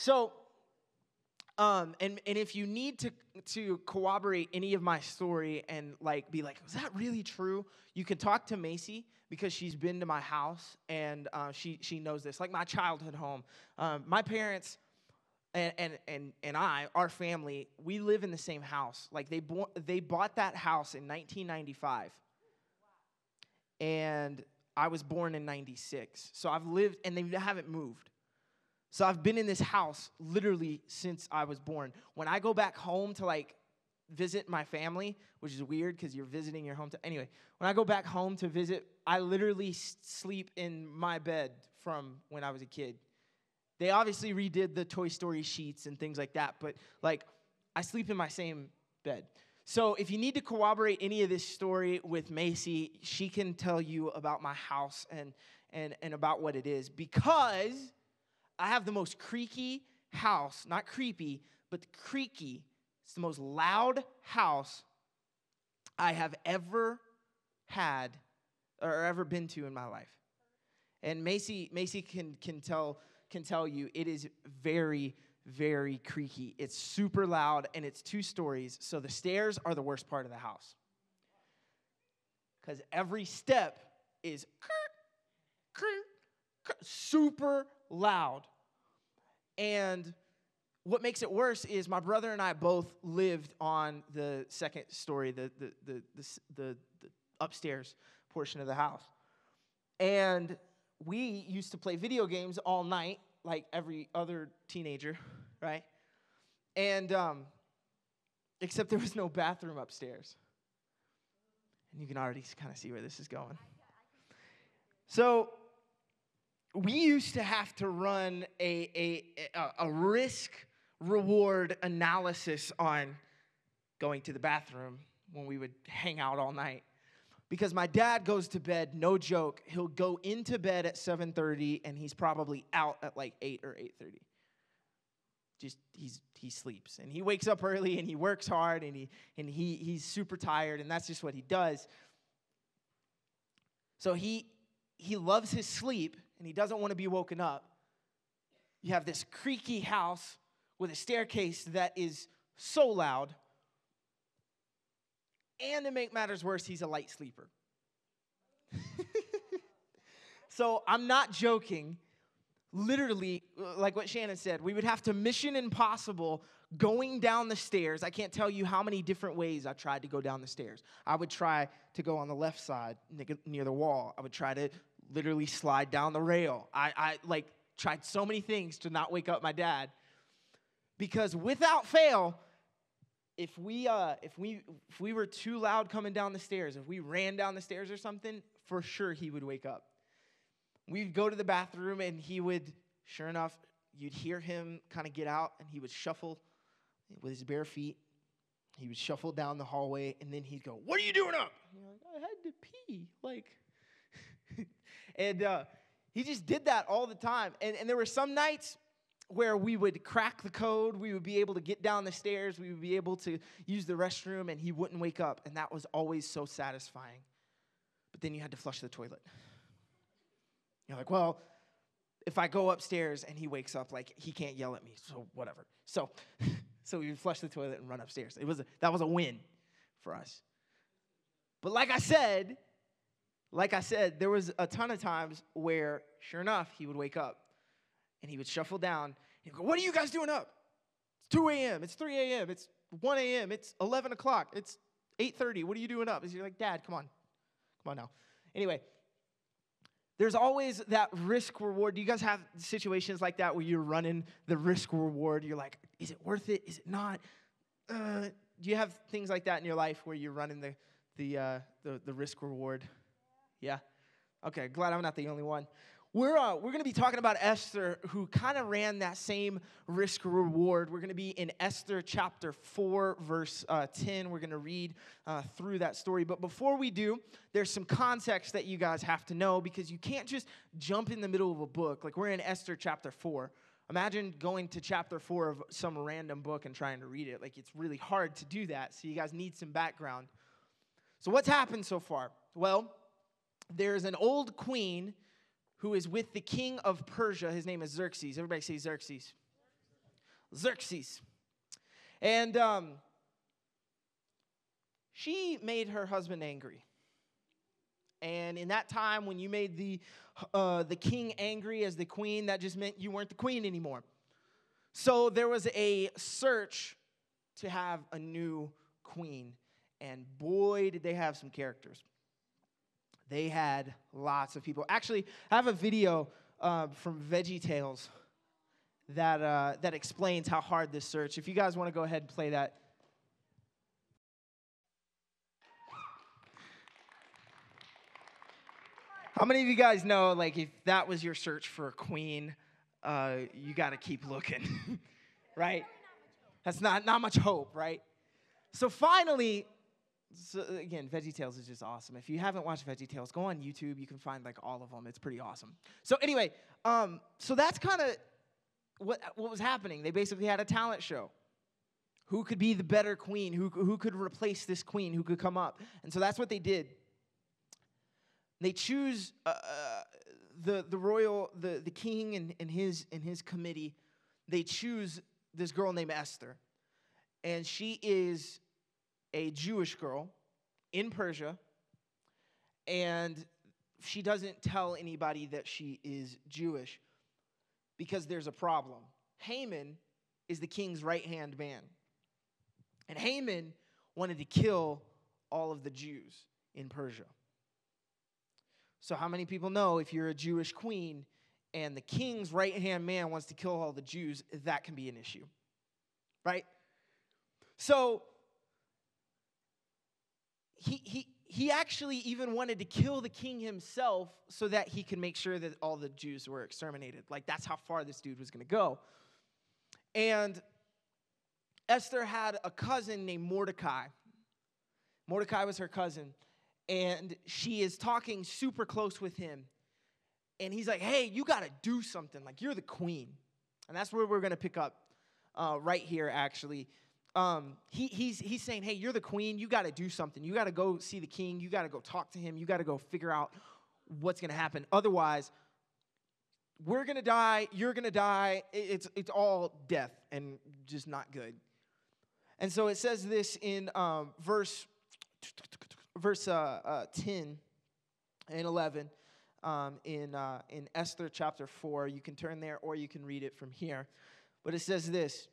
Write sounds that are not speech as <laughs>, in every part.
So, um, and and if you need to to corroborate any of my story and like be like, is that really true? You can talk to Macy because she's been to my house and uh, she she knows this. Like my childhood home, um, my parents and, and and and I, our family, we live in the same house. Like they bo- they bought that house in 1995, and I was born in 96. So I've lived, and they haven't moved. So I've been in this house literally since I was born. When I go back home to like visit my family, which is weird because you're visiting your hometown. Anyway, when I go back home to visit, I literally sleep in my bed from when I was a kid. They obviously redid the Toy Story sheets and things like that, but like I sleep in my same bed. So if you need to corroborate any of this story with Macy, she can tell you about my house and and and about what it is because I have the most creaky house, not creepy, but creaky. It's the most loud house I have ever had or ever been to in my life. And Macy, Macy can, can, tell, can tell you it is very, very creaky. It's super loud and it's two stories. So the stairs are the worst part of the house. Because every step is <laughs> super loud. And what makes it worse is my brother and I both lived on the second story, the, the, the, the, upstairs portion of the house. And we used to play video games all night, like every other teenager, <laughs> right? And um, except there was no bathroom upstairs. And you can already kind of see where this is going. So we used to have to run a, a, a risk reward analysis on going to the bathroom when we would hang out all night. Because my dad goes to bed no joke he'll go into bed at 7.30 and he's probably out at like 8 or 8.30 just he's he sleeps and he wakes up early and he works hard and he and he he's super tired and that's just what he does. So he he loves his sleep and he doesn't want to be woken up, you have this creaky house with a staircase that is so loud. And to make matters worse, he's a light sleeper. <laughs> so I'm not joking. Literally, like what Shannon said, we would have to mission impossible going down the stairs. I can't tell you how many different ways I tried to go down the stairs. I would try to go on the left side near the wall. I would try to literally slide down the rail. I, I like tried so many things to not wake up my dad because without fail, if we uh, if we if we were too loud coming down the stairs, if we ran down the stairs or something, for sure he would wake up. We'd go to the bathroom and he would, sure enough, you'd hear him kind of get out and he would shuffle with his bare feet. He would shuffle down the hallway and then he'd go, "What are you doing up?" Like, I had to pee. Like and uh, he just did that all the time. And, and there were some nights where we would crack the code, we would be able to get down the stairs, we would be able to use the restroom, and he wouldn't wake up. And that was always so satisfying. But then you had to flush the toilet. You're like, well, if I go upstairs and he wakes up, like he can't yell at me, so whatever. So, <laughs> so we would flush the toilet and run upstairs. It was a, that was a win for us. But like I said, like I said, there was a ton of times where, sure enough, he would wake up and he would shuffle down. He'd go, What are you guys doing up? It's 2 a.m., it's 3 a.m., it's 1 a.m., it's 11 o'clock, it's 8.30. What are you doing up? And you're like, Dad, come on. Come on now. Anyway, there's always that risk reward. Do you guys have situations like that where you're running the risk reward? You're like, is it worth it? Is it not? Uh, do you have things like that in your life where you're running the, the, uh, the, the risk reward? Yeah? Okay, glad I'm not the only one. We're, uh, we're going to be talking about Esther, who kind of ran that same risk reward. We're going to be in Esther chapter 4, verse uh, 10. We're going to read uh, through that story. But before we do, there's some context that you guys have to know because you can't just jump in the middle of a book. Like we're in Esther chapter 4. Imagine going to chapter 4 of some random book and trying to read it. Like it's really hard to do that. So you guys need some background. So, what's happened so far? Well, there's an old queen who is with the king of Persia. His name is Xerxes. Everybody say Xerxes. Xerxes. And um, she made her husband angry. And in that time, when you made the, uh, the king angry as the queen, that just meant you weren't the queen anymore. So there was a search to have a new queen. And boy, did they have some characters. They had lots of people. Actually, I have a video uh, from Veggie Tales that, uh, that explains how hard this search. If you guys want to go ahead and play that. How many of you guys know, like, if that was your search for a queen, uh, you got to keep looking, <laughs> right? That's not, not much hope, right? So finally, so again, Veggie Tales is just awesome. If you haven't watched Veggie Tales, go on YouTube. You can find like all of them. It's pretty awesome. So anyway, um, so that's kind of what what was happening. They basically had a talent show. Who could be the better queen? Who who could replace this queen? Who could come up? And so that's what they did. They choose uh, uh, the the royal the the king and, and his and his committee. They choose this girl named Esther, and she is a Jewish girl in Persia, and she doesn't tell anybody that she is Jewish because there's a problem. Haman is the king's right hand man. And Haman wanted to kill all of the Jews in Persia. So, how many people know if you're a Jewish queen and the king's right hand man wants to kill all the Jews, that can be an issue? Right? So, he, he, he actually even wanted to kill the king himself so that he could make sure that all the Jews were exterminated. Like, that's how far this dude was going to go. And Esther had a cousin named Mordecai. Mordecai was her cousin. And she is talking super close with him. And he's like, hey, you got to do something. Like, you're the queen. And that's where we're going to pick up uh, right here, actually um, he, he's, he's saying, hey, you're the queen. You got to do something. You got to go see the king. You got to go talk to him. You got to go figure out what's going to happen. Otherwise, we're going to die. You're going to die. It's, it's all death and just not good. And so it says this in um, verse, verse uh, uh, 10 and 11 um, in, uh, in Esther chapter 4. You can turn there or you can read it from here. But it says this.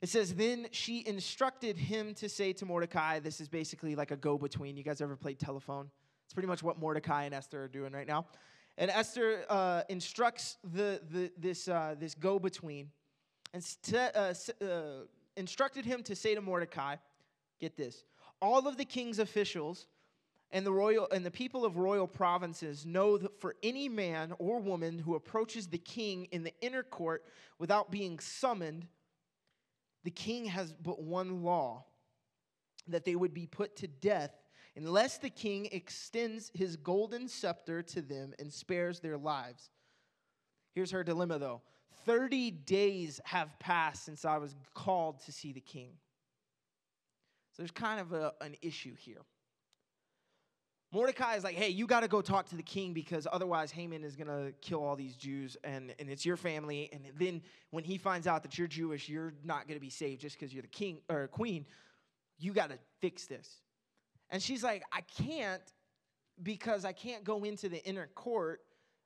It says, Then she instructed him to say to Mordecai, this is basically like a go between. You guys ever played telephone? It's pretty much what Mordecai and Esther are doing right now. And Esther uh, instructs the, the, this, uh, this go between and st- uh, uh, instructed him to say to Mordecai, Get this, all of the king's officials and the royal and the people of royal provinces know that for any man or woman who approaches the king in the inner court without being summoned the king has but one law that they would be put to death unless the king extends his golden scepter to them and spares their lives. Here's her dilemma though 30 days have passed since I was called to see the king. So there's kind of a, an issue here. Mordecai is like, hey, you got to go talk to the king because otherwise Haman is going to kill all these Jews and, and it's your family. And then when he finds out that you're Jewish, you're not going to be saved just because you're the king or queen. You got to fix this. And she's like, I can't because I can't go into the inner court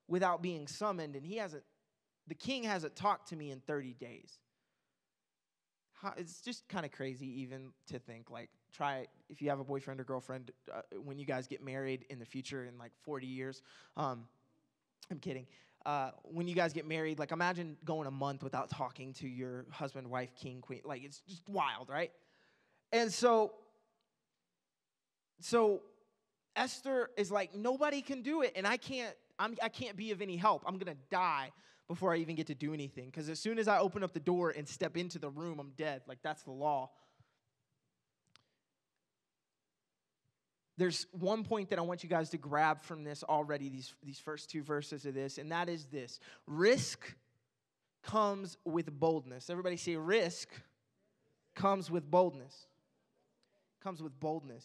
without being summoned. And he hasn't, the king hasn't talked to me in 30 days. How, it's just kind of crazy even to think like try if you have a boyfriend or girlfriend uh, when you guys get married in the future in like 40 years um, i'm kidding. Uh, when you guys get married like imagine going a month without talking to your husband wife king queen like it's just wild right? And so so esther is like nobody can do it and i can't I'm, i can't be of any help. I'm gonna die before i even get to do anything because as soon as i open up the door and step into the room i'm dead like that's the law there's one point that I want you guys to grab from this already, these, these first two verses of this, and that is this risk comes with boldness. Everybody say, risk comes with boldness. Comes with boldness.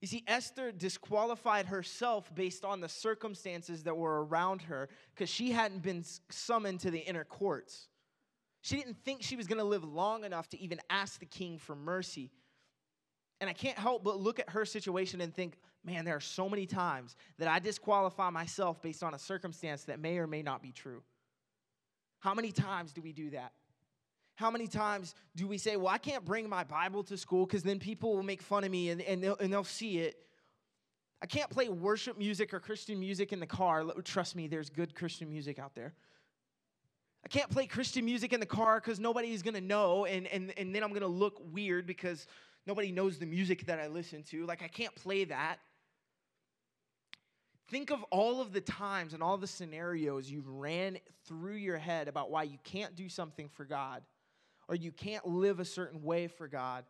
You see, Esther disqualified herself based on the circumstances that were around her because she hadn't been summoned to the inner courts. She didn't think she was going to live long enough to even ask the king for mercy. And I can't help but look at her situation and think, man, there are so many times that I disqualify myself based on a circumstance that may or may not be true. How many times do we do that? How many times do we say, well, I can't bring my Bible to school because then people will make fun of me and, and, they'll, and they'll see it? I can't play worship music or Christian music in the car. Trust me, there's good Christian music out there. I can't play Christian music in the car because nobody's gonna know, and, and, and then I'm gonna look weird because nobody knows the music that I listen to. Like, I can't play that. Think of all of the times and all the scenarios you've ran through your head about why you can't do something for God or you can't live a certain way for God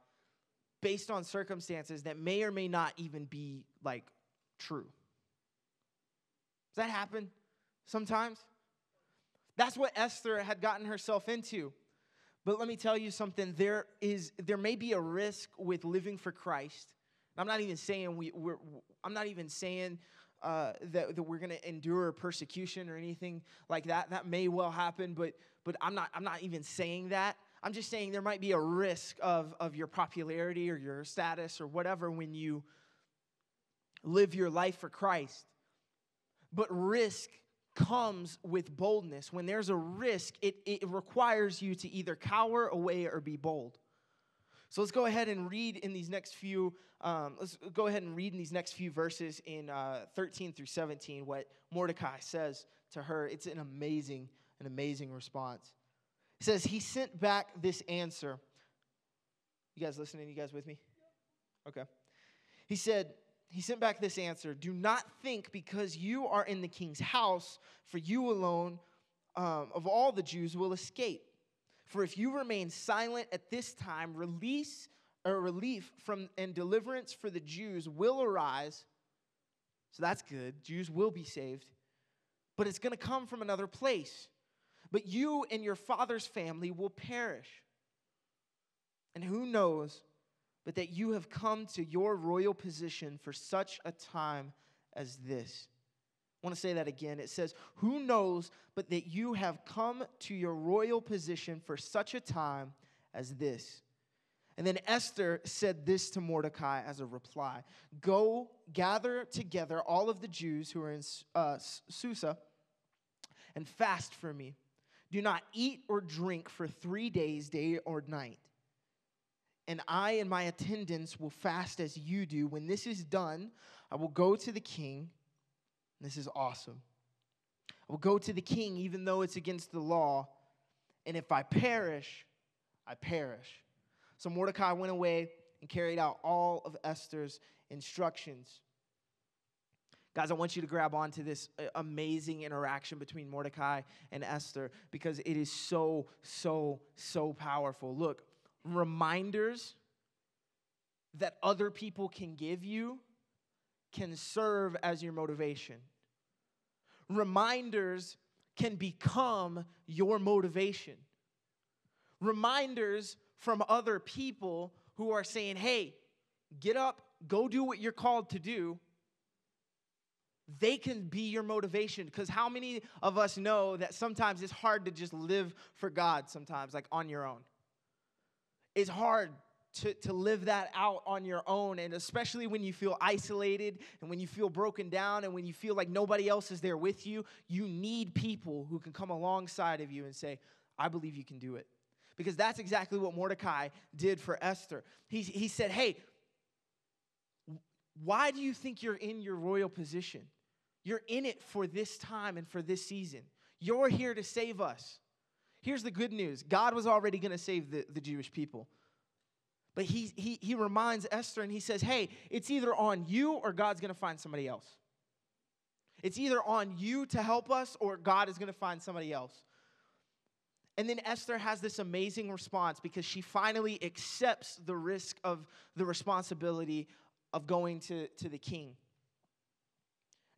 based on circumstances that may or may not even be like true. Does that happen sometimes? That's what Esther had gotten herself into. But let me tell you something there is there may be a risk with living for Christ. I'm not even saying we, we're I'm not even saying uh, that, that we're going to endure persecution or anything like that. That may well happen, but but I'm not I'm not even saying that. I'm just saying there might be a risk of, of your popularity or your status or whatever when you live your life for Christ. But risk comes with boldness. When there's a risk, it, it requires you to either cower away or be bold. So let's go ahead and read in these next few. Um, let's go ahead and read in these next few verses in uh, 13 through 17 what Mordecai says to her. It's an amazing, an amazing response. He says he sent back this answer. You guys listening? You guys with me? Okay. He said, he sent back this answer Do not think because you are in the king's house, for you alone um, of all the Jews will escape. For if you remain silent at this time, release or relief from and deliverance for the Jews will arise. So that's good. Jews will be saved. But it's going to come from another place. But you and your father's family will perish. And who knows but that you have come to your royal position for such a time as this. I want to say that again. It says, Who knows but that you have come to your royal position for such a time as this? And then Esther said this to Mordecai as a reply Go gather together all of the Jews who are in uh, Susa and fast for me. Do not eat or drink for three days, day or night and I and my attendants will fast as you do. When this is done, I will go to the king. This is awesome. I will go to the king even though it's against the law. And if I perish, I perish. So Mordecai went away and carried out all of Esther's instructions. Guys, I want you to grab onto this uh, amazing interaction between Mordecai and Esther because it is so, so, so powerful. Look, reminders that other people can give you can serve as your motivation. Reminders can become your motivation. Reminders from other people who are saying, hey, get up, go do what you're called to do. They can be your motivation because how many of us know that sometimes it's hard to just live for God sometimes, like on your own? It's hard to, to live that out on your own, and especially when you feel isolated and when you feel broken down and when you feel like nobody else is there with you, you need people who can come alongside of you and say, I believe you can do it. Because that's exactly what Mordecai did for Esther. He, he said, Hey, why do you think you're in your royal position? You're in it for this time and for this season. You're here to save us. Here's the good news God was already going to save the, the Jewish people. But he, he, he reminds Esther and he says, hey, it's either on you or God's going to find somebody else. It's either on you to help us or God is going to find somebody else. And then Esther has this amazing response because she finally accepts the risk of the responsibility of going to, to the king.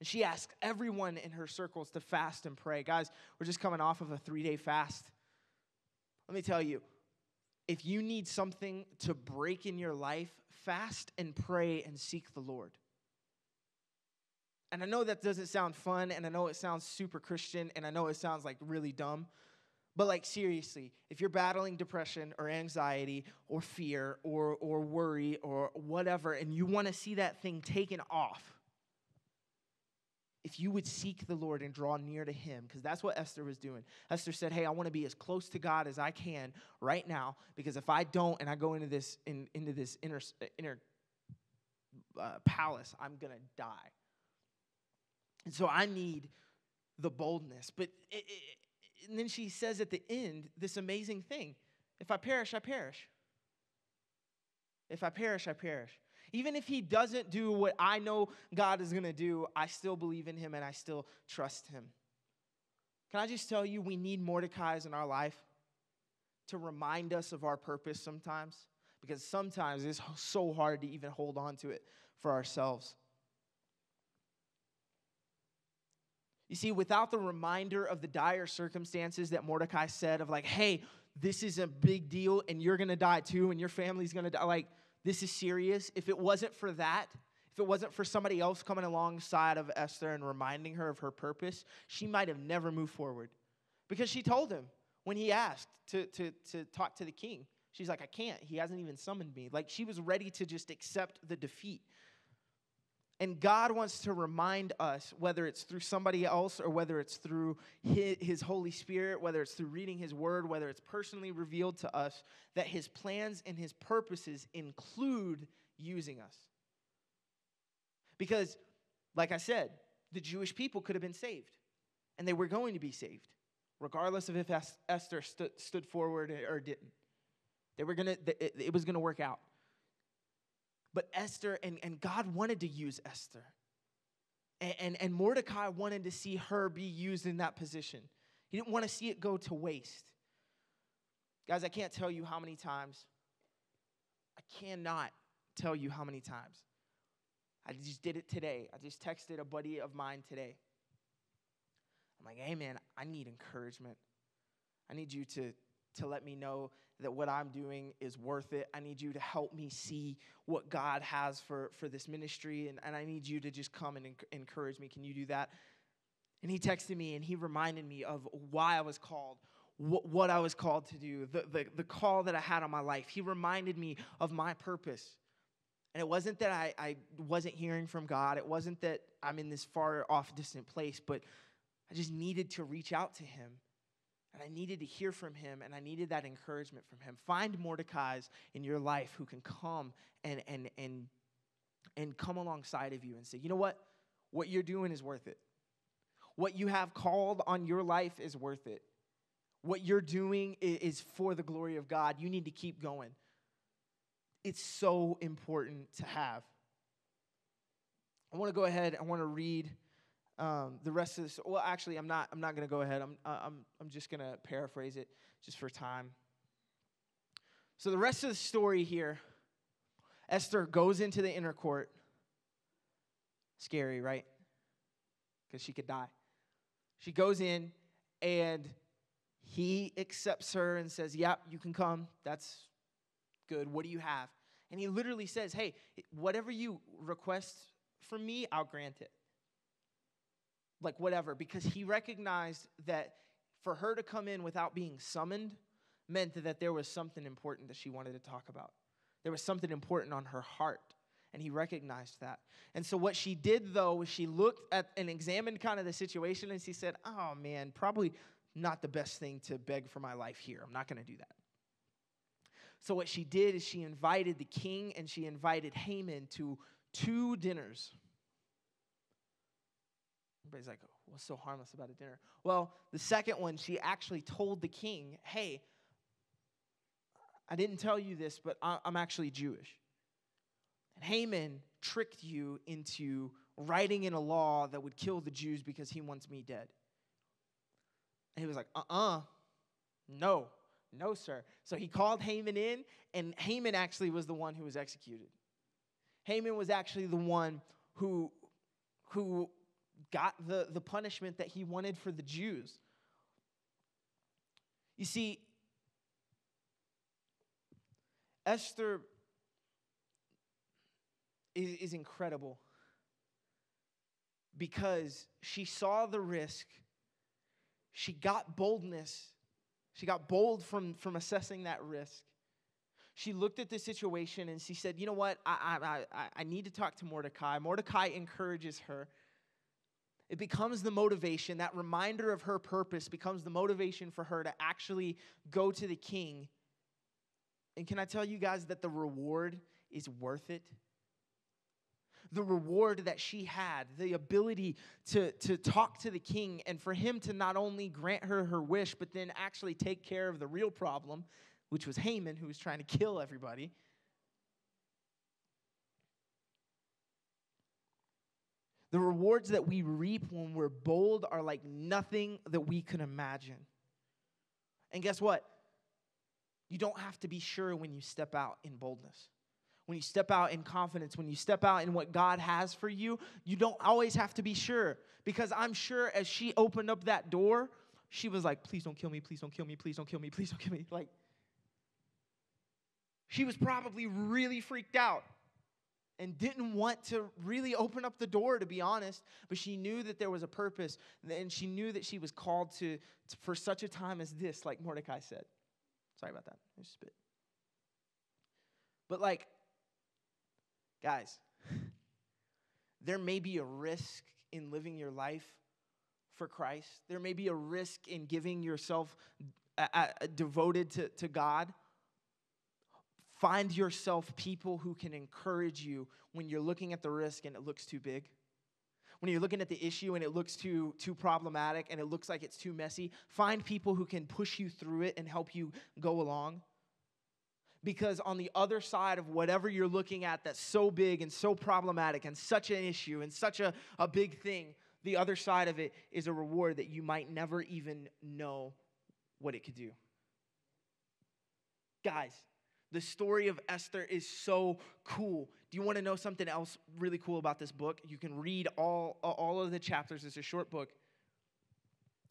And she asks everyone in her circles to fast and pray. Guys, we're just coming off of a three day fast. Let me tell you, if you need something to break in your life, fast and pray and seek the Lord. And I know that doesn't sound fun, and I know it sounds super Christian, and I know it sounds like really dumb, But like seriously, if you're battling depression or anxiety or fear or or worry or whatever and you want to see that thing taken off, if you would seek the Lord and draw near to him because that's what Esther was doing. Esther said, "Hey, I want to be as close to God as I can right now because if I don't and I go into this in, into this inner inner uh, palace, I'm going to die." And so I need the boldness. But it, it, and then she says at the end this amazing thing if I perish, I perish. If I perish, I perish. Even if he doesn't do what I know God is going to do, I still believe in him and I still trust him. Can I just tell you, we need Mordecai's in our life to remind us of our purpose sometimes? Because sometimes it's so hard to even hold on to it for ourselves. You see, without the reminder of the dire circumstances that Mordecai said, of like, hey, this is a big deal and you're gonna die too and your family's gonna die, like, this is serious. If it wasn't for that, if it wasn't for somebody else coming alongside of Esther and reminding her of her purpose, she might have never moved forward. Because she told him when he asked to, to, to talk to the king, she's like, I can't. He hasn't even summoned me. Like she was ready to just accept the defeat. And God wants to remind us, whether it's through somebody else or whether it's through His Holy Spirit, whether it's through reading His Word, whether it's personally revealed to us, that His plans and His purposes include using us. Because, like I said, the Jewish people could have been saved, and they were going to be saved, regardless of if Esther stood, stood forward or didn't. They were gonna, it was gonna work out. But Esther, and, and God wanted to use Esther. And, and, and Mordecai wanted to see her be used in that position. He didn't want to see it go to waste. Guys, I can't tell you how many times, I cannot tell you how many times. I just did it today. I just texted a buddy of mine today. I'm like, hey man, I need encouragement. I need you to, to let me know that what I'm doing is worth it. I need you to help me see what God has for, for this ministry, and, and I need you to just come and encourage me. Can you do that? And he texted me and he reminded me of why I was called, wh- what I was called to do, the, the, the call that I had on my life. He reminded me of my purpose. And it wasn't that I, I wasn't hearing from God, it wasn't that I'm in this far off, distant place, but I just needed to reach out to him and I needed to hear from him, and I needed that encouragement from him. Find Mordecai's in your life who can come and, and, and, and come alongside of you and say, you know what? What you're doing is worth it. What you have called on your life is worth it. What you're doing is for the glory of God. You need to keep going. It's so important to have. I want to go ahead, I want to read um, the rest of this, well, actually, I'm not. I'm not going to go ahead. I'm. I'm. I'm just going to paraphrase it, just for time. So the rest of the story here, Esther goes into the inner court. Scary, right? Because she could die. She goes in, and he accepts her and says, "Yep, you can come. That's good. What do you have?" And he literally says, "Hey, whatever you request from me, I'll grant it." Like whatever, because he recognized that for her to come in without being summoned meant that there was something important that she wanted to talk about. There was something important on her heart, and he recognized that. And so, what she did though was she looked at and examined kind of the situation and she said, Oh man, probably not the best thing to beg for my life here. I'm not going to do that. So, what she did is she invited the king and she invited Haman to two dinners. Everybody's like, what's so harmless about a dinner? Well, the second one, she actually told the king, hey, I didn't tell you this, but I'm actually Jewish. And Haman tricked you into writing in a law that would kill the Jews because he wants me dead. And he was like, uh uh-uh, uh, no, no, sir. So he called Haman in, and Haman actually was the one who was executed. Haman was actually the one who, who got the, the punishment that he wanted for the Jews. You see, Esther is, is incredible because she saw the risk, she got boldness, She got bold from, from assessing that risk. She looked at the situation and she said, You know what? I, I, I, I need to talk to Mordecai. Mordecai encourages her. It becomes the motivation, that reminder of her purpose becomes the motivation for her to actually go to the king. And can I tell you guys that the reward is worth it? the reward that she had, the ability to, to talk to the king, and for him to not only grant her her wish, but then actually take care of the real problem, which was Haman, who was trying to kill everybody. The rewards that we reap when we're bold are like nothing that we can imagine. And guess what? You don't have to be sure when you step out in boldness when you step out in confidence, when you step out in what God has for you, you don't always have to be sure. Because I'm sure as she opened up that door, she was like, please don't kill me, please don't kill me, please don't kill me, please don't kill me. Like, she was probably really freaked out and didn't want to really open up the door, to be honest. But she knew that there was a purpose, and she knew that she was called to, to for such a time as this, like Mordecai said. Sorry about that. I spit. But like, Guys, <laughs> there may be a risk in living your life for Christ. There may be a risk in giving yourself uh, uh, devoted to, to God. Find yourself people who can encourage you when you're looking at the risk and it looks too big. When you're looking at the issue and it looks too, too problematic and it looks like it's too messy, find people who can push you through it and help you go along. Because on the other side of whatever you're looking at that's so big and so problematic and such an issue and such a, a big thing, the other side of it is a reward that you might never even know what it could do. Guys, the story of Esther is so cool. Do you want to know something else really cool about this book? You can read all, all of the chapters. It's a short book.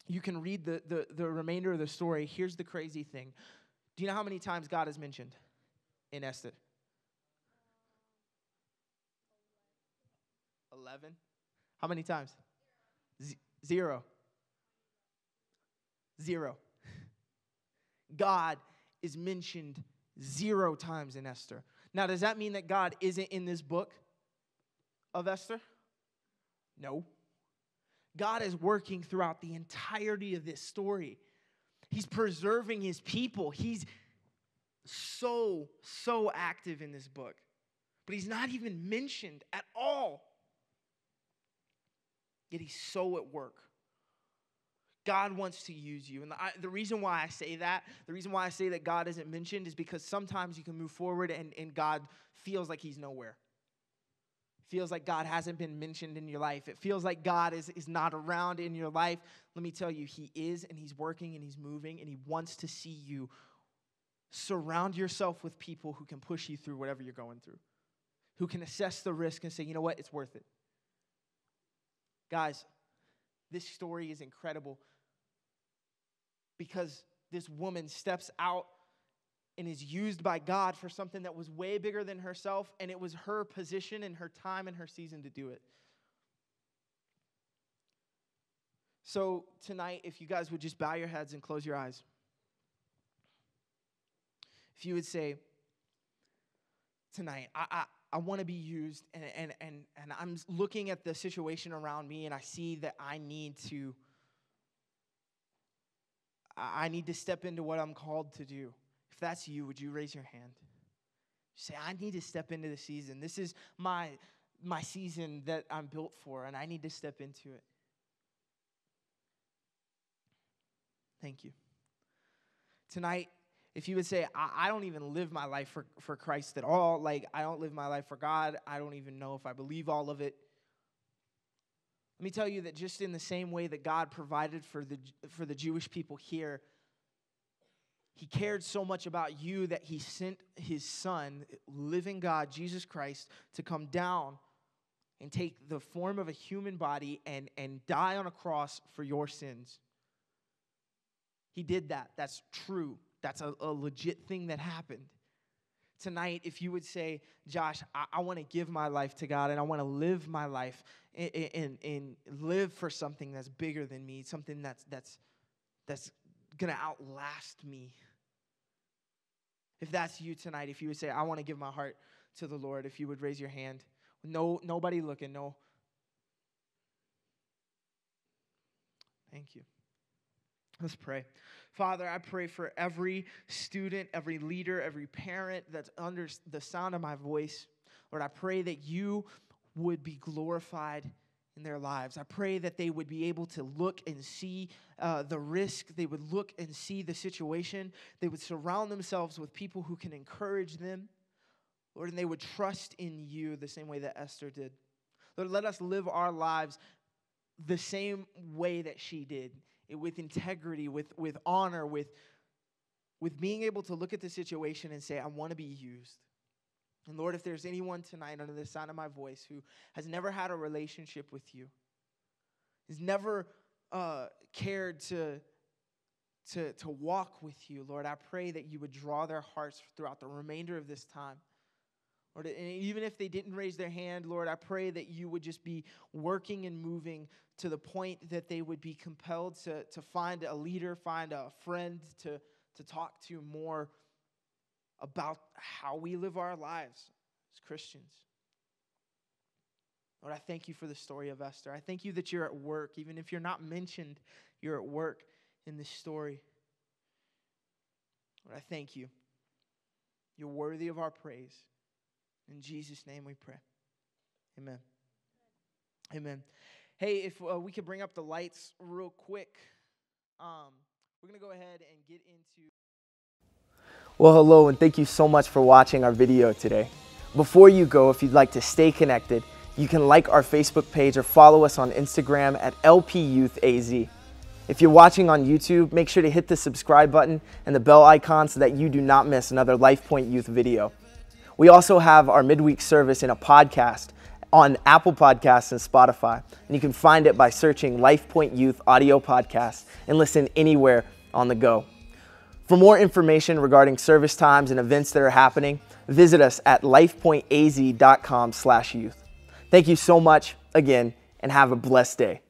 You can read the, the, the remainder of the story. Here's the crazy thing do you know how many times God is mentioned in Esther? 11. How many times? Z- zero. Zero. <laughs> God is mentioned zero times in Esther. Now, does that mean that God isn't in this book of Esther? No. God is working throughout the entirety of this story. He's preserving his people. He's so, so active in this book. But he's not even mentioned at all. Yet he's so at work. God wants to use you. And the, I, the, reason why I say that, the reason why I say that God isn't mentioned is because sometimes you can move forward and, and God feels like he's nowhere feels like God hasn't been mentioned in your life. It feels like God is, is not around in your life. Let me tell you, He is, and He's working, and He's moving, and He wants to see you. Surround yourself with people who can push you through whatever you're going through, who can assess the risk and say, you know what, it's worth it. Guys, this story is incredible because this woman steps out and is used by God for something that was way bigger than herself, and it was her position and her time and her season to do it. So, tonight, if you guys would just bow your heads and close your eyes, if you would say, Tonight, I, I, I want to be used, and, and, and, and I'm looking at the situation around me, and I see that I need to. I need to step into what I'm called to do If that's you, would you raise your hand? Say, I need to step into the season. This is my, my season that I'm built for, and I need to step into it. Thank you. Tonight, if you would say, I, I, don't even live my life for, for Christ at all, like I don't live my life for God, I don't even know if I believe all of it. Let me tell you that just in the same way that God provided for the, for the Jewish people here, he cared so much about you that he sent his son, living God, Jesus Christ, to come down and take the form of a human body and, and die on a cross for your sins. He did that. That's true. That's a, a legit thing that happened. Tonight, if you would say, Josh, I, I want to give my life to God and I want to live my life and, and, and live for something that's bigger than me, something that's, that's, that's going to outlast me. If that's you tonight, if you would say, I want to give my heart to the Lord, if you would raise your hand. No, nobody looking, no. Thank you. Let's pray. Father, I pray for every student, every leader, every parent that's under the sound of my voice. Lord, I pray that you would be glorified in their lives. I pray that they would be able to look and see uh, the risk. They would look and see the situation. They would surround themselves with people who can encourage them. Lord, and they would trust in you the same way that Esther did. Lord, let us live our lives the same way that she did, with integrity, with, with honor, with, with being able to look at the situation and say, I want to be used. And Lord, if there's anyone tonight under the sound of my voice who has never had a relationship with you, has never uh, cared to, to, to walk with you, Lord, I pray that you would draw their hearts throughout the remainder of this time. Lord, and even if they didn't raise their hand, Lord, I pray that you would just be working and moving to the point that they would be compelled to, to find a leader, find a friend to, to talk to more about how we live our lives as Christians. Lord, I thank you for the story of Esther. I thank you that you're at work. Even if you're not mentioned, you're at work in this story. Lord, I thank you. You're worthy of our praise. In Jesus' name we pray. Amen. Amen. Hey, if uh, we could bring up the lights real quick, um, we're going to go ahead and get into. Well, hello, and thank you so much for watching our video today. Before you go, if you'd like to stay connected, you can like our Facebook page or follow us on Instagram at LPYouthAZ. If you're watching on YouTube, make sure to hit the subscribe button and the bell icon so that you do not miss another LifePointe Youth video. We also have our midweek service in a podcast on Apple Podcasts and Spotify, and you can find it by searching LifePointe Youth Audio Podcast and listen anywhere on the go. For more information regarding service times and events that are happening, visit us at lifepointeaz.com/youth. Thank you so much again and have a blessed day.